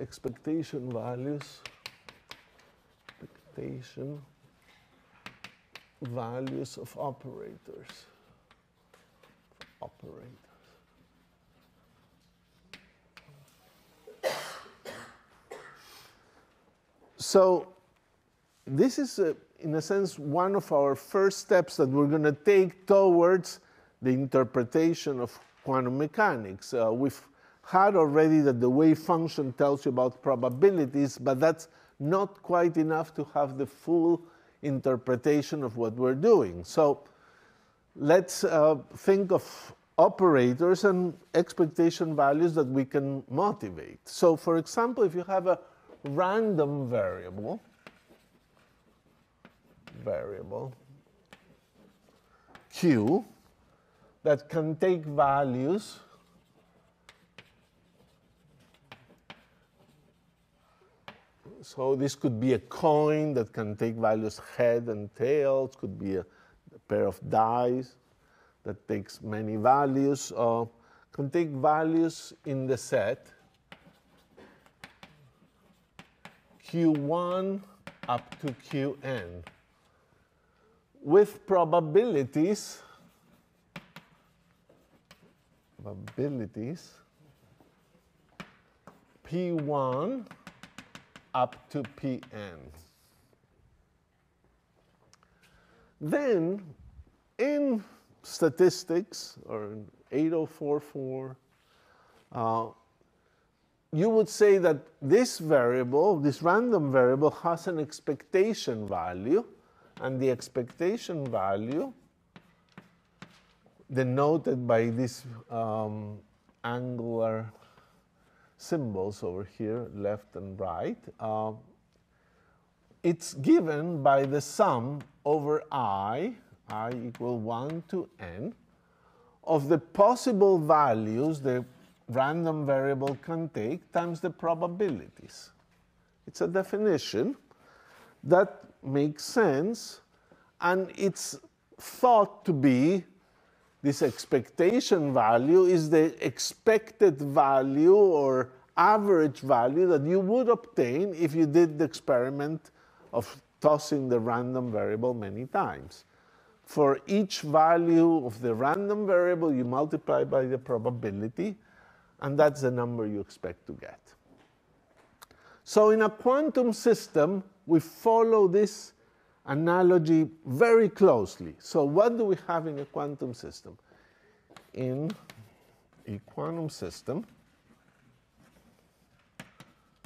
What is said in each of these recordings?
expectation values, expectation values of operators. Operators. So this is, uh, in a sense, one of our first steps that we're going to take towards the interpretation of quantum mechanics. Uh, we've had already that the wave function tells you about probabilities, but that's not quite enough to have the full interpretation of what we're doing. So let's uh, think of operators and expectation values that we can motivate. So for example, if you have a random variable, variable q that can take values so this could be a coin that can take values head and tails, could be a, a pair of dice that takes many values, uh, can take values in the set. Q1 up to qn with probabilities probabilities p1 up to pn. Then in statistics or in 8044 uh, you would say that this variable, this random variable, has an expectation value, and the expectation value, denoted by this um, angular symbols over here, left and right, uh, it's given by the sum over i, i equal 1 to n, of the possible values, the random variable can take times the probabilities. It's a definition that makes sense, and it's thought to be this expectation value is the expected value or average value that you would obtain if you did the experiment of tossing the random variable many times. For each value of the random variable, you multiply by the probability, and that's the number you expect to get. So in a quantum system, we follow this analogy very closely. So what do we have in a quantum system? In a quantum system,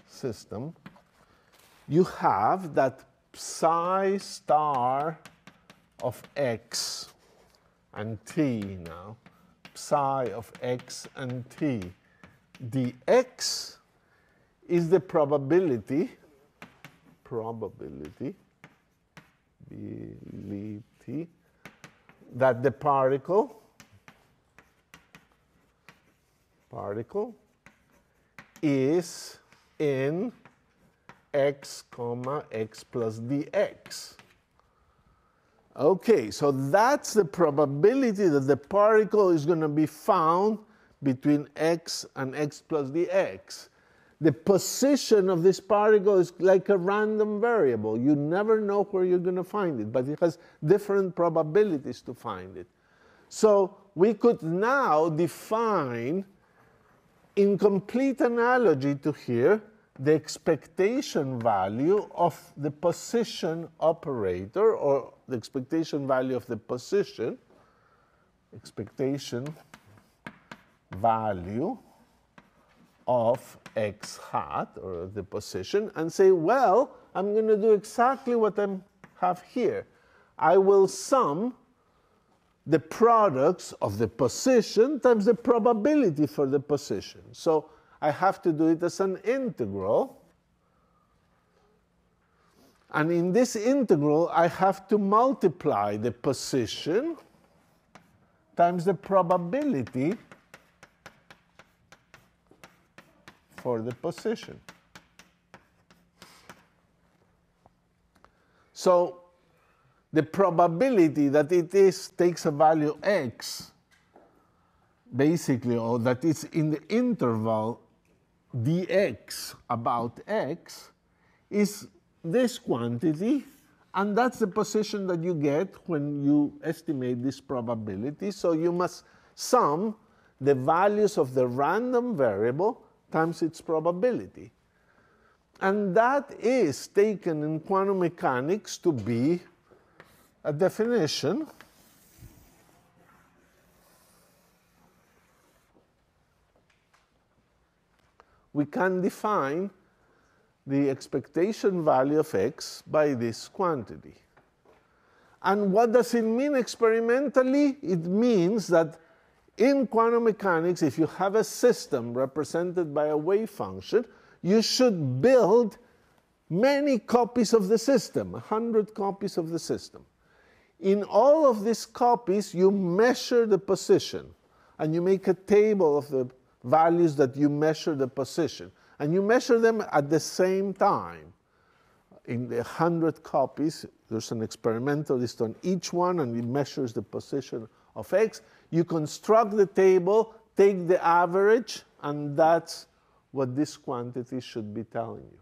system, you have that psi star of x and t now, psi of x and t the x is the probability, probability, that the particle, particle is in x comma x plus dx. Okay, so that's the probability that the particle is going to be found between x and x plus dx. The position of this particle is like a random variable. You never know where you're going to find it, but it has different probabilities to find it. So we could now define, in complete analogy to here, the expectation value of the position operator or the expectation value of the position, expectation value of x hat, or the position, and say, well, I'm going to do exactly what I have here. I will sum the products of the position times the probability for the position. So I have to do it as an integral. And in this integral, I have to multiply the position times the probability for the position. So the probability that it is takes a value x, basically, or that it's in the interval dx about x is this quantity, and that's the position that you get when you estimate this probability. So you must sum the values of the random variable times its probability. And that is taken in quantum mechanics to be a definition we can define the expectation value of x by this quantity. And what does it mean experimentally? It means that in quantum mechanics, if you have a system represented by a wave function, you should build many copies of the system, 100 copies of the system. In all of these copies, you measure the position, and you make a table of the values that you measure the position. And you measure them at the same time. In the 100 copies, there's an experimentalist on each one, and he measures the position of x. You construct the table, take the average, and that's what this quantity should be telling you.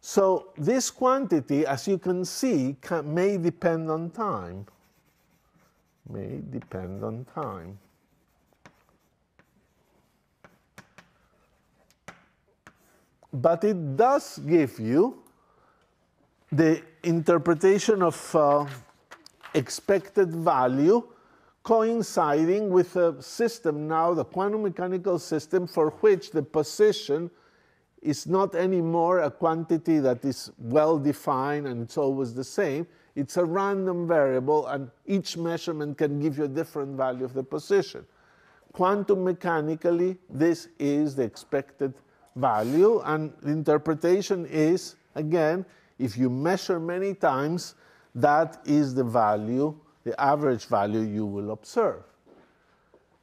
So this quantity, as you can see, can, may depend on time. May depend on time. but it does give you the interpretation of uh, expected value coinciding with a system now, the quantum mechanical system, for which the position is not anymore a quantity that is well defined and it's always the same. It's a random variable, and each measurement can give you a different value of the position. Quantum mechanically, this is the expected value, and the interpretation is, again, if you measure many times, that is the value, the average value you will observe.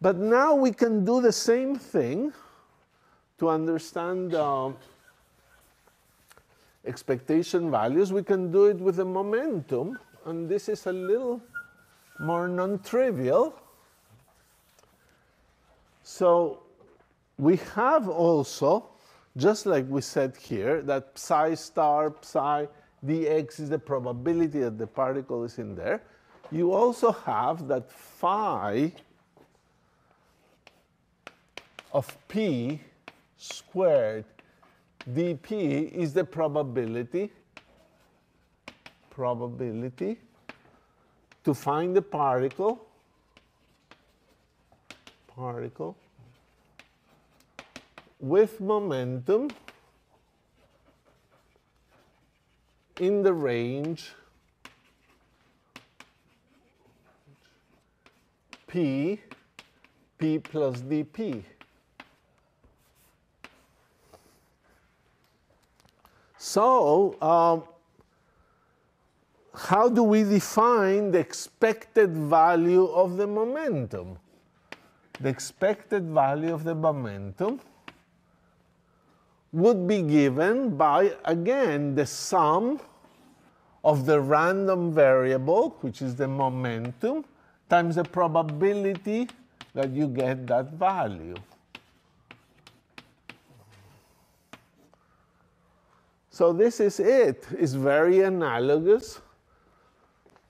But now we can do the same thing to understand uh, expectation values. We can do it with the momentum, and this is a little more non-trivial. So we have also just like we said here, that psi star, psi dx is the probability that the particle is in there. You also have that phi of p squared dp is the probability probability to find the particle particle with momentum in the range P, P plus dP. So, um, how do we define the expected value of the momentum? The expected value of the momentum would be given by, again, the sum of the random variable, which is the momentum, times the probability that you get that value. So this is it. It's very analogous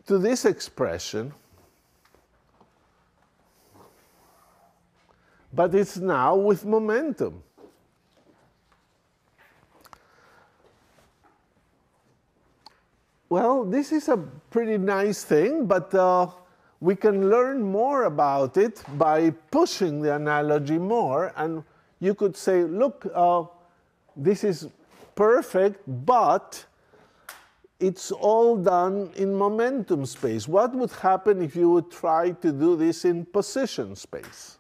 to this expression. But it's now with momentum. Well, this is a pretty nice thing, but uh, we can learn more about it by pushing the analogy more. And you could say, look, uh, this is perfect, but it's all done in momentum space. What would happen if you would try to do this in position space?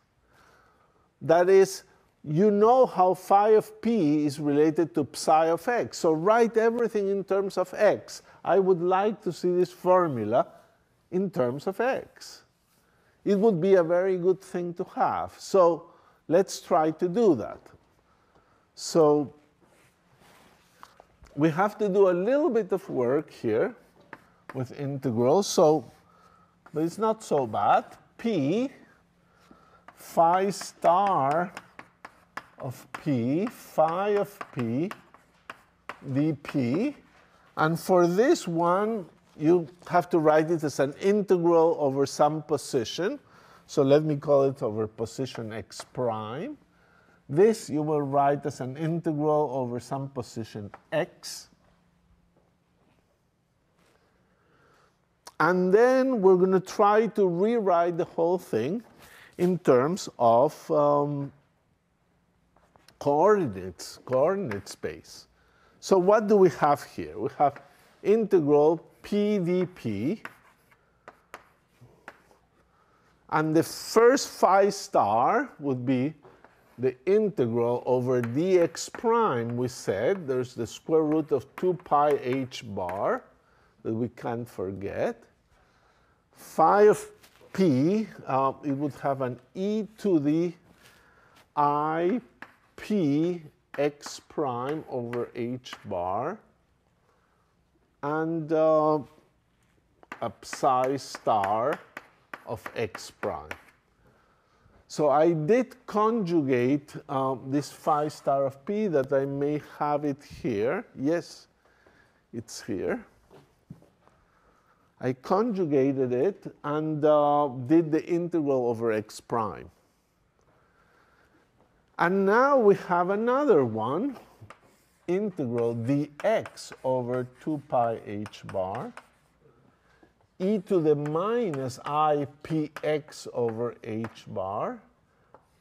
That is, you know how phi of p is related to psi of x. So write everything in terms of x. I would like to see this formula in terms of x. It would be a very good thing to have. So let's try to do that. So we have to do a little bit of work here with integrals. So, but it's not so bad. P phi star of p, phi of p, dp. And for this one, you have to write it as an integral over some position. So let me call it over position x prime. This you will write as an integral over some position x. And then we're going to try to rewrite the whole thing in terms of um, coordinates, coordinate space. So what do we have here? We have integral p dp. And the first phi star would be the integral over dx prime. We said there's the square root of 2 pi h bar that we can't forget. Phi of p, uh, it would have an e to the i p x prime over h bar and uh, a psi star of x prime. So I did conjugate um, this phi star of p that I may have it here. Yes, it's here. I conjugated it and uh, did the integral over x prime. And now we have another one, integral dx over 2 pi h bar e to the minus i px over h bar,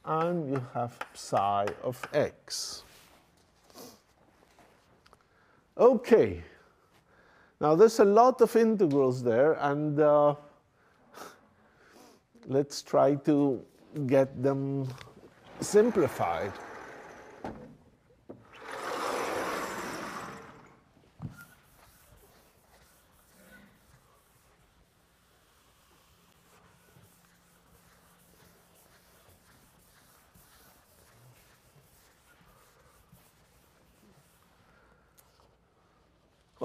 and you have psi of x. Okay, now, there's a lot of integrals there, and uh, let's try to get them simplified.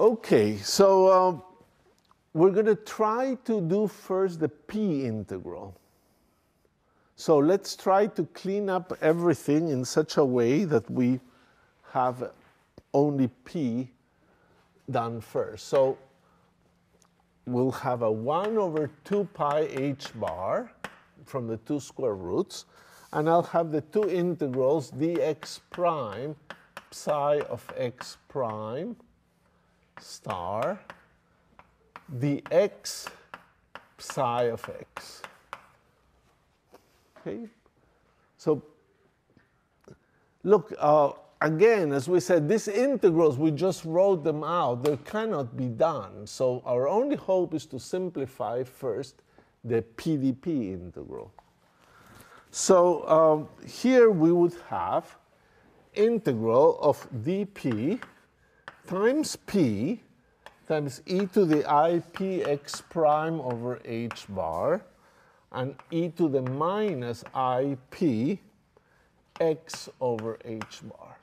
Okay, so uh, we're going to try to do first the p integral. So let's try to clean up everything in such a way that we have only p done first. So we'll have a 1 over 2 pi h bar from the two square roots, and I'll have the two integrals dx prime psi of x prime star the x psi of x. Okay? So look, uh, again, as we said, these integrals, we just wrote them out. They cannot be done. So our only hope is to simplify first the PDP integral. So um, here we would have integral of dp times p times e to the i p x prime over h bar and e to the minus i p x over h bar.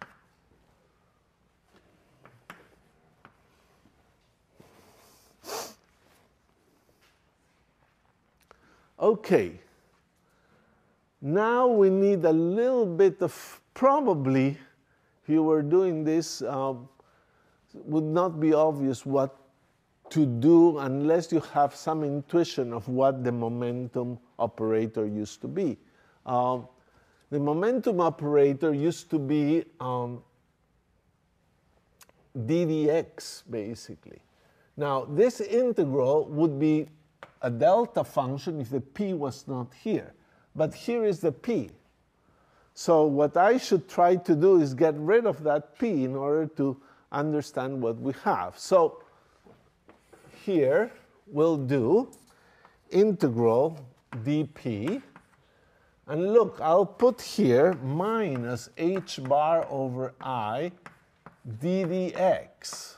Okay, now we need a little bit of, probably, if you were doing this, um, would not be obvious what to do unless you have some intuition of what the momentum operator used to be. Um, the momentum operator used to be um, ddx, basically. Now, this integral would be a delta function if the p was not here. But here is the p. So what I should try to do is get rid of that p in order to understand what we have. So here we'll do integral dp. And look, I'll put here minus h bar over i ddx.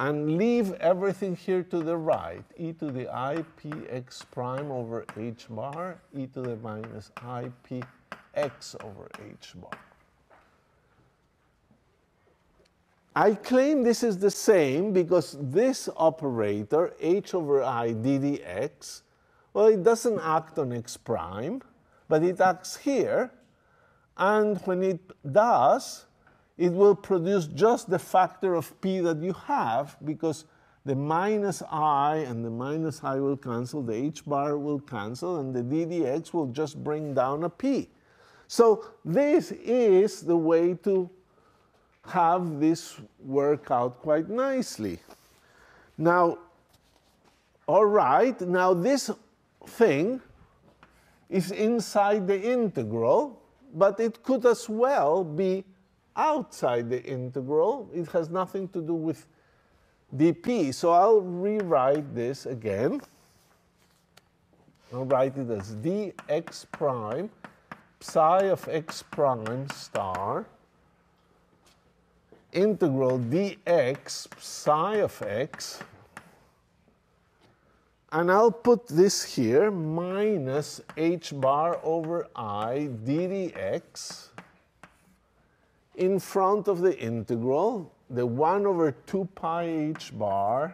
And leave everything here to the right, e to the i p x prime over h bar, e to the minus i p x over h bar. I claim this is the same because this operator, h over i ddx, well, it doesn't act on x prime, but it acts here. And when it does, it will produce just the factor of p that you have because the minus i and the minus i will cancel, the h bar will cancel, and the ddx will just bring down a p. So this is the way to have this work out quite nicely. Now, all right, now this thing is inside the integral, but it could as well be outside the integral. It has nothing to do with dp. So I'll rewrite this again. I'll write it as dx prime psi of x prime star integral dx psi of x and I'll put this here minus h bar over i ddx in front of the integral, the 1 over 2 pi h bar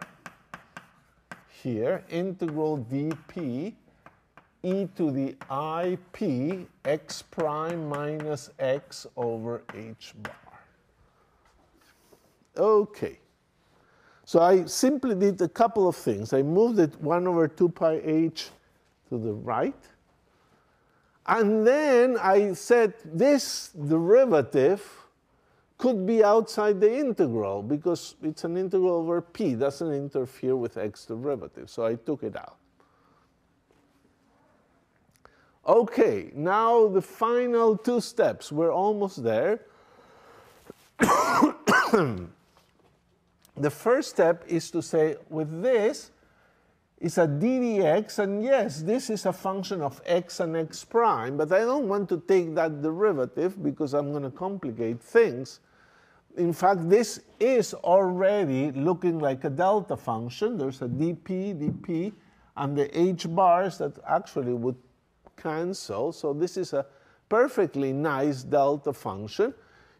here, integral dp e to the ip x prime minus x over h bar. Okay. So I simply did a couple of things. I moved it 1 over 2 pi h to the right. And then I said this derivative could be outside the integral because it's an integral over p, doesn't interfere with x derivative. So I took it out. Okay, now the final two steps. We're almost there. The first step is to say with this it's a ddx, and yes, this is a function of x and x prime, but I don't want to take that derivative because I'm going to complicate things. In fact, this is already looking like a delta function. There's a dp, dp, and the h bars that actually would cancel. So this is a perfectly nice delta function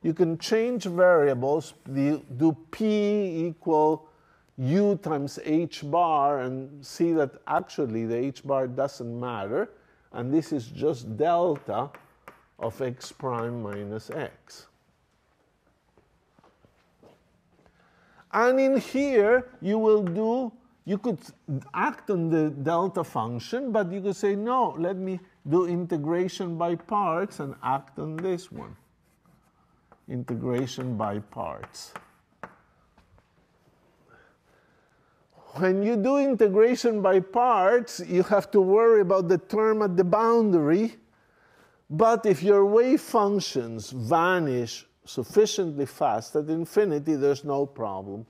you can change variables, do p equal u times h bar and see that actually the h bar doesn't matter. And this is just delta of x prime minus x. And in here, you will do, you could act on the delta function, but you could say, no, let me do integration by parts and act on this one integration by parts. When you do integration by parts, you have to worry about the term at the boundary. But if your wave functions vanish sufficiently fast at infinity, there's no problem.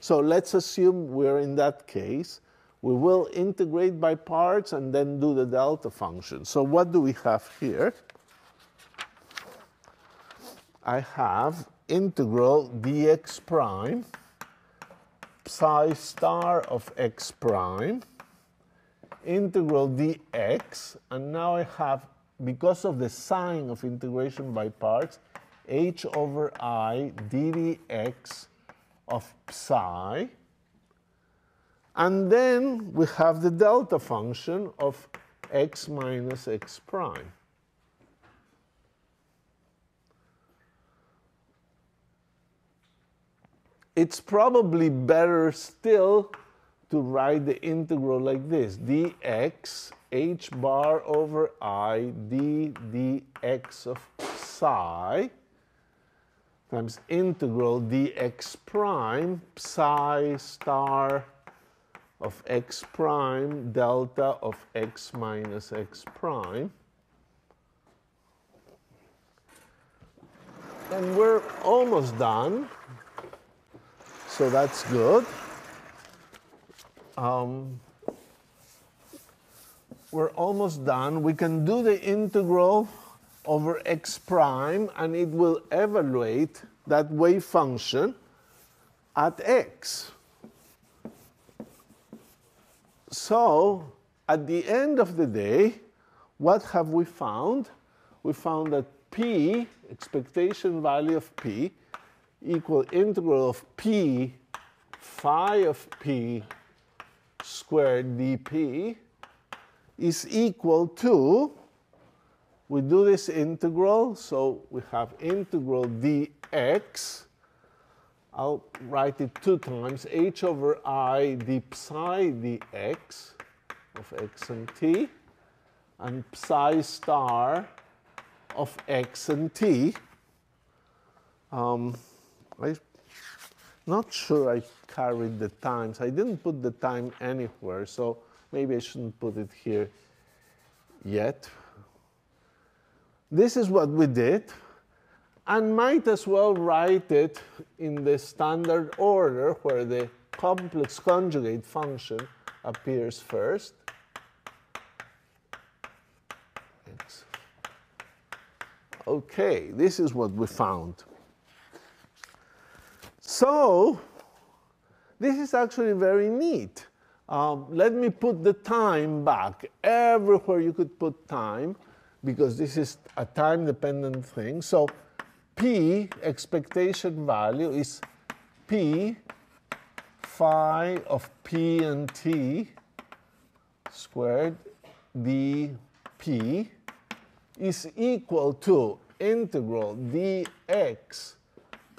So let's assume we're in that case. We will integrate by parts and then do the delta function. So what do we have here? I have integral dx prime psi star of x prime integral dx and now I have because of the sign of integration by parts h over i of psi. And then we have the delta function of x minus x prime it's probably better still to write the integral like this, dx h bar over i d dx of psi times integral dx prime psi star of x prime delta of x minus x prime. And we're almost done. So that's good. Um, we're almost done. We can do the integral over x prime, and it will evaluate that wave function at x. So, at the end of the day, what have we found? We found that p, expectation value of p, equal integral of p phi of p squared dp is equal to we do this integral. So we have integral dx. I'll write it two times, h over i d psi dx of x and t, and psi star of x and t. Um, I'm not sure I carried the times. I didn't put the time anywhere, so maybe I shouldn't put it here yet. This is what we did, and might as well write it in the standard order where the complex conjugate function appears first. Okay, this is what we found. So, this is actually very neat. Um, let me put the time back. Everywhere you could put time, because this is a time-dependent thing. So P, expectation value, is P phi of P and T squared dP is equal to integral dx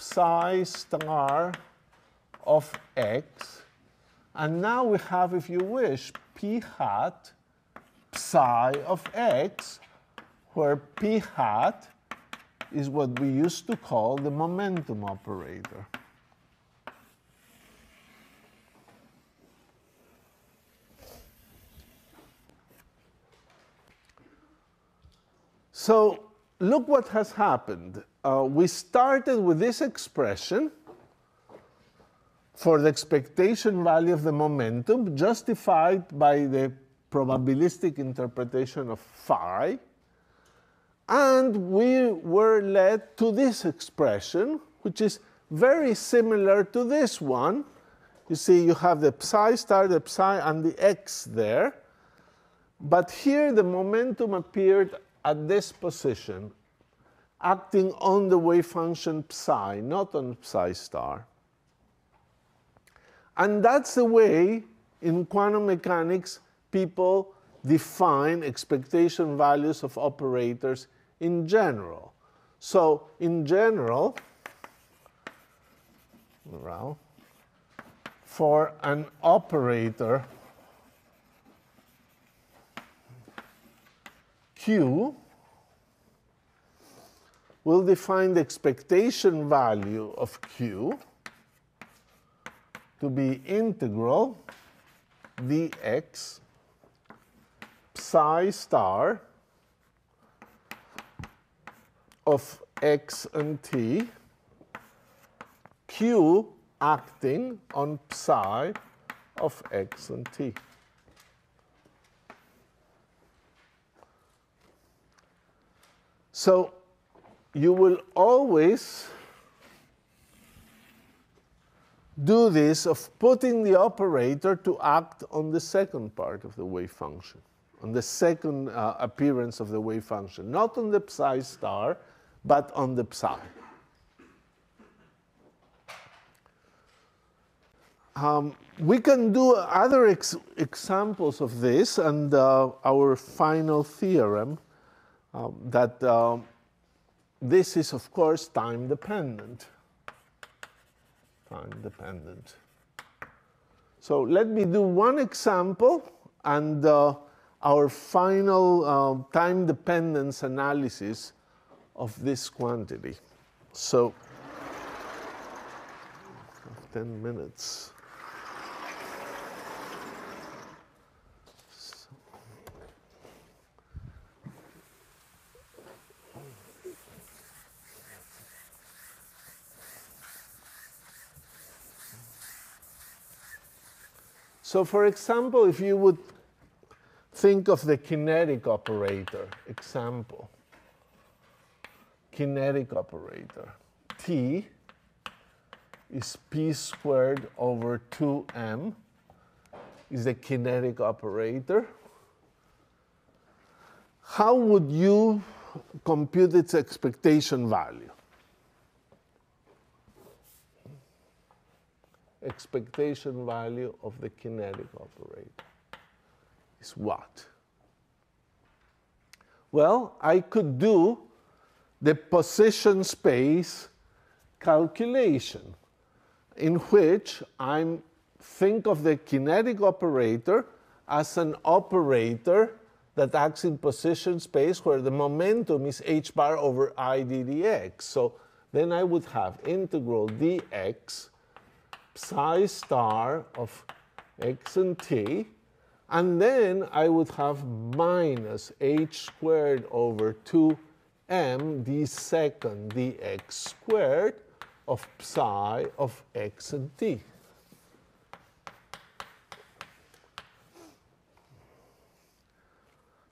psi star of x. And now we have, if you wish, p hat psi of x, where p hat is what we used to call the momentum operator. So look what has happened. Uh, we started with this expression for the expectation value of the momentum justified by the probabilistic interpretation of phi. And we were led to this expression, which is very similar to this one. You see, you have the psi star, the psi, and the x there. But here the momentum appeared at this position, acting on the wave function psi, not on psi star. And that's the way in quantum mechanics people define expectation values of operators in general. So in general, for an operator Q will define the expectation value of Q to be integral dx psi star of x and t, q acting on psi of x and t. So you will always do this of putting the operator to act on the second part of the wave function, on the second uh, appearance of the wave function, not on the psi star, but on the psi. Um, we can do other ex examples of this, and uh, our final theorem um, that um, this is, of course, time dependent. Time dependent. So let me do one example and uh, our final uh, time dependence analysis of this quantity. So, 10 minutes. So for example, if you would think of the kinetic operator, example, kinetic operator, T is p squared over 2m is the kinetic operator. How would you compute its expectation value? Expectation value of the kinetic operator is what? Well, I could do the position space calculation in which I think of the kinetic operator as an operator that acts in position space where the momentum is h bar over i d dx. So then I would have integral dx psi star of x and t, and then I would have minus h squared over 2m d second dx squared of psi of x and t.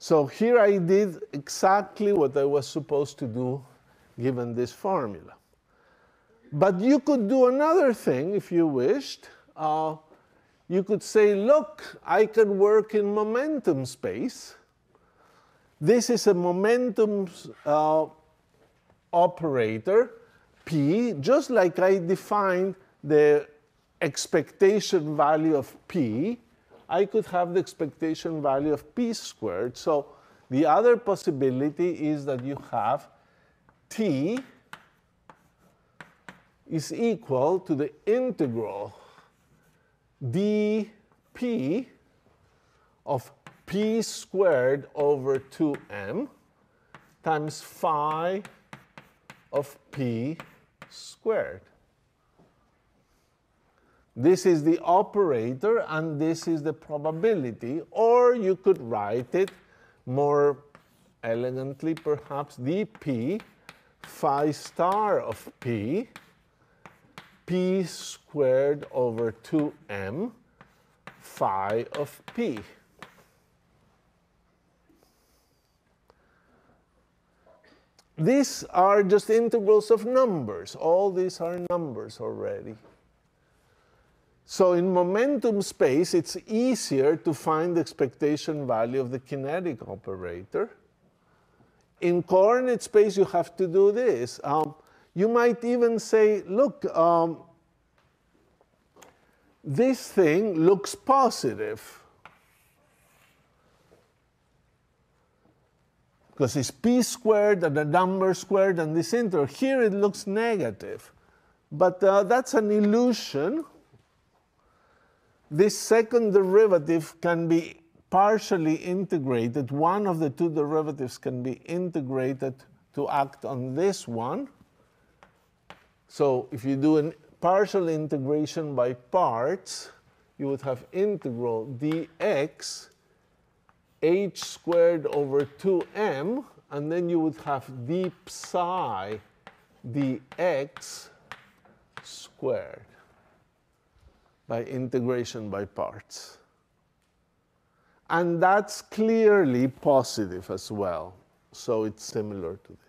So here I did exactly what I was supposed to do given this formula. But you could do another thing if you wished. Uh, you could say, look, I can work in momentum space. This is a momentum uh, operator, P, just like I defined the expectation value of P, I could have the expectation value of P squared. So the other possibility is that you have T is equal to the integral dp of p squared over 2m times phi of p squared. This is the operator and this is the probability, or you could write it more elegantly, perhaps dp phi star of p p squared over 2m phi of p. These are just integrals of numbers. All these are numbers already. So in momentum space, it's easier to find the expectation value of the kinetic operator. In coordinate space, you have to do this. Um, you might even say, look, um, this thing looks positive. Because it's p squared and the number squared and this integral. Here it looks negative. But uh, that's an illusion. This second derivative can be partially integrated. One of the two derivatives can be integrated to act on this one. So if you do a partial integration by parts, you would have integral dx h squared over 2m, and then you would have d psi dx squared by integration by parts. And that's clearly positive as well. So it's similar to this.